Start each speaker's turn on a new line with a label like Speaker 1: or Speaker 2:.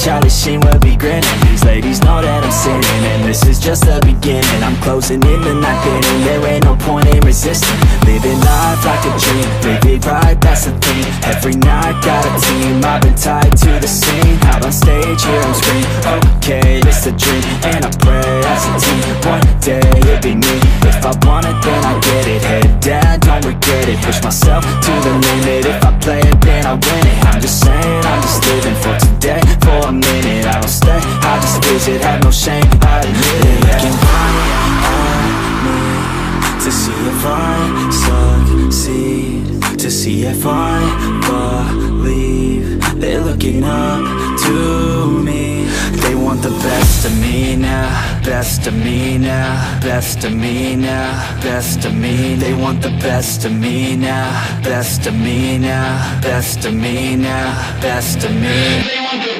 Speaker 1: Charlie Sheen will be grinning. These ladies know that I'm sinning And this is just the beginning. I'm closing in the night inning There ain't no point in resisting. Living life like a dream Live right, that's the thing. Every night, got a team I've been tied to the scene. Out on stage, here I'm Okay, it's a dream And I pray as a team One day, it'll be me. If I want it, then I get it. Head down, don't regret it. Push myself to the limit. If I play I just visit, have no shame I admit it. Looking right at me To see if I succeed. To see if I believe They're looking up to me. They want the best of me now Best of me now Best of me now Best of me. They want the best of me now Best of me now Best of me now Best of me